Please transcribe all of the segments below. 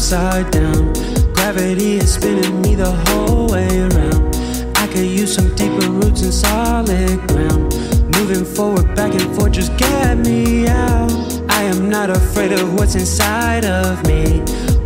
upside down. Gravity is spinning me the whole way around. I could use some deeper roots and solid ground. Moving forward, back and forth, just get me out. I am not afraid of what's inside of me.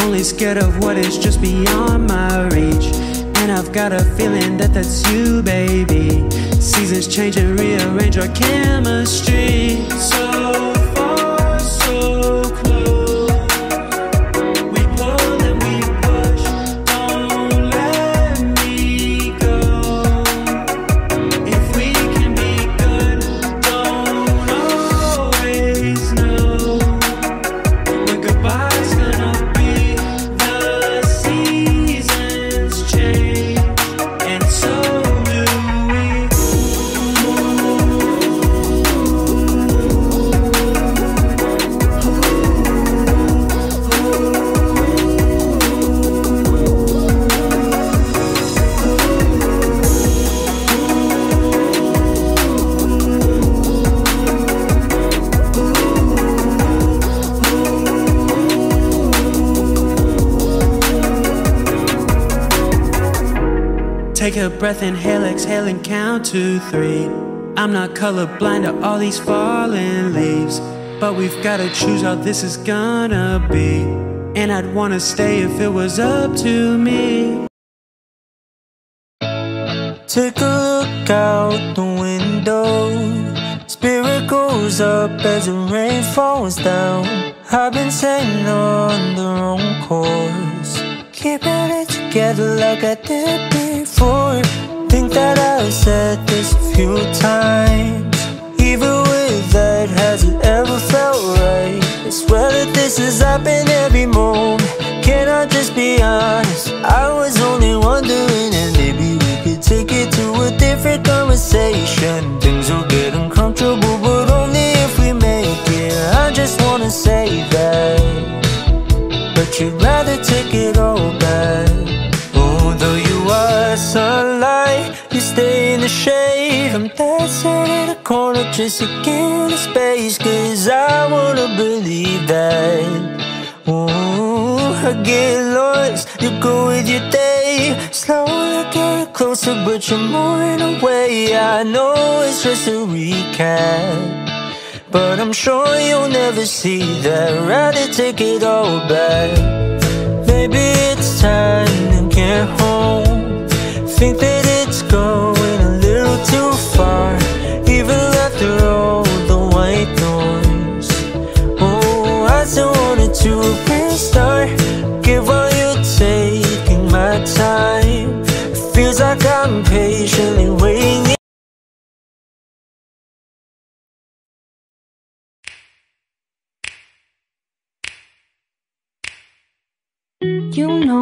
Only scared of what is just beyond my reach. And I've got a feeling that that's you, baby. Seasons change and rearrange our chemistry. So a breath, inhale, exhale, and count to three. I'm not colorblind to all these falling leaves, but we've gotta choose how this is gonna be. And I'd wanna stay if it was up to me. Take a look out the window. Spirit goes up as the rain falls down. I've been sailing on the wrong course. Keeping it together like I did before. Think that I've said this a few times. Even with that, has it ever felt right? I swear that this has happened every moment. Can I just be honest? I was only wondering, and maybe we could take it to a different conversation. Get lost, you go with your day. Slowly get closer, but you're moving away. I know it's just a recap. But I'm sure you'll never see that. Rather take it all back. Maybe it's time to get home. Think that it's going a little too far.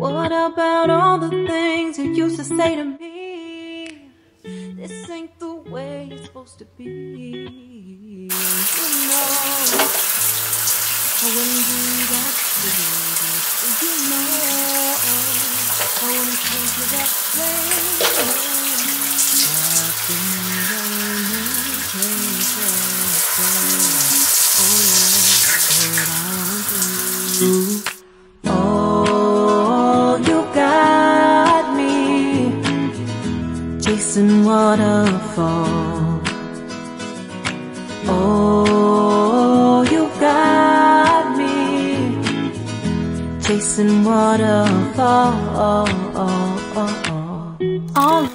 What about all the things you used to say to me? This ain't the way it's supposed to be. You know, I wouldn't do that to you. You know, I wouldn't treat you that way. Chasing waterfall. All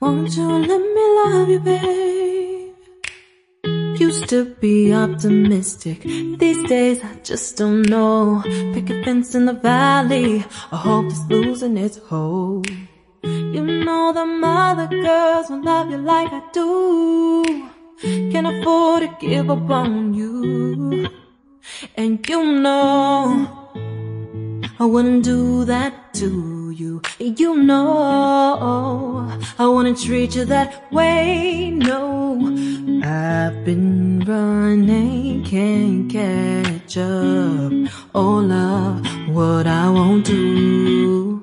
Won't you let me love you, babe? Used to be optimistic. These days I just don't know. Pick a fence in the valley. I hope it's losing its hold. You know the mother girls will love you like I do. Can't afford to give up on you. And you know I wouldn't do that to you. You know I wouldn't treat you that way. No, I've been running, can't catch up. Oh love, what I won't do.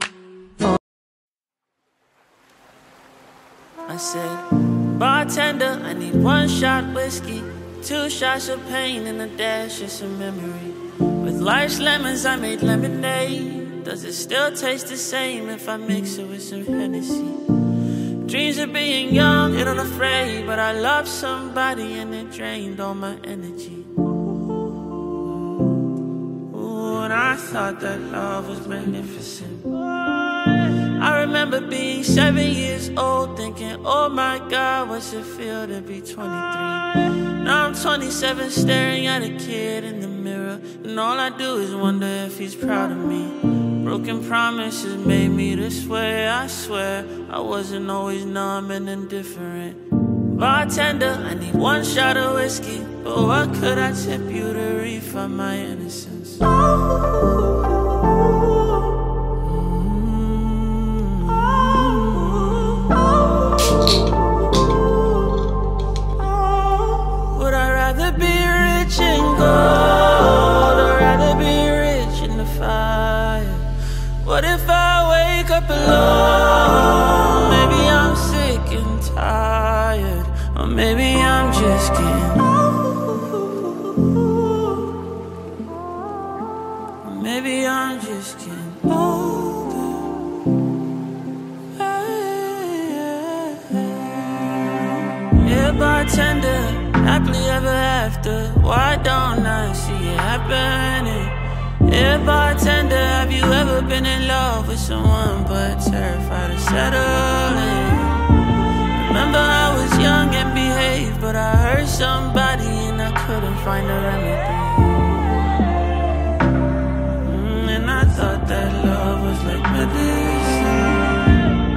I said, bartender, I need one shot whiskey, two shots of pain, and a dash of some memory. With life's lemons, I made lemonade. Does it still taste the same if I mix it with some Hennessy? Dreams of being young and unafraid, but I loved somebody and it drained all my energy. Ooh, and I thought that love was magnificent. I remember being seven years old, thinking, oh my God, what's it feel to be 23? Now I'm 27, staring at a kid and all I do is wonder if he's proud of me. Broken promises made me this way, I swear. I wasn't always numb and indifferent. Bartender, I need one shot of whiskey, but what could I tip you to refund my innocence? Would up alone? Maybe I'm sick and tired, or maybe I'm just getting. Or maybe I'm just getting older. Yeah, bartender, happily ever after. Why don't I see it happening? Yeah, bartender, terrified of settling? Remember, I was young and behaved, but I hurt somebody and I couldn't find a remedy. Mm, and I thought that love was like medicine.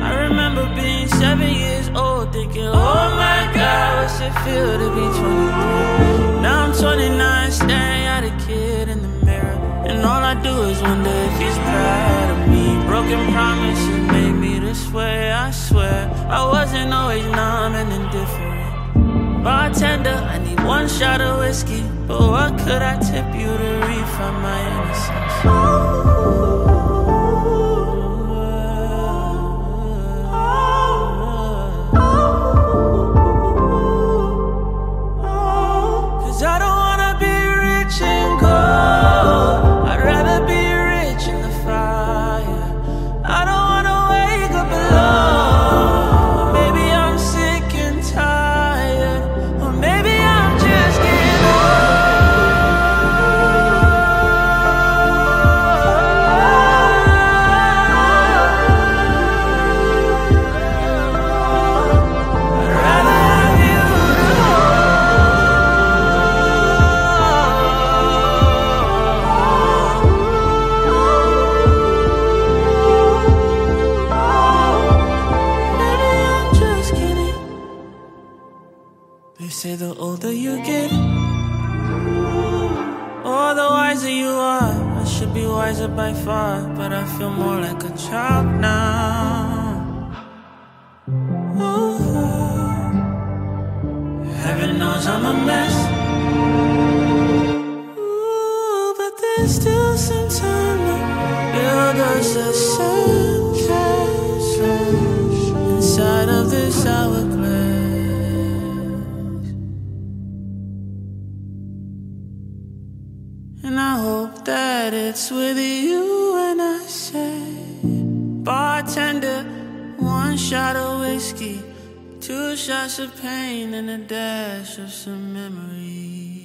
I remember being seven years old, thinking, oh my God, what's it feel to be 23? Way, I swear. I wasn't always numb and indifferent. Bartender, I need one shot of whiskey, but what could I tip you to refund my innocence? Cause say the older you get, or the wiser you are. I should be wiser by far, but I feel more like a child now. Ooh. Heaven knows I'm a mess. Ooh, but there's still some time to build us a sentence inside of this hourglass. It's with you when I say, bartender, one shot of whiskey, two shots of pain, and a dash of some memory.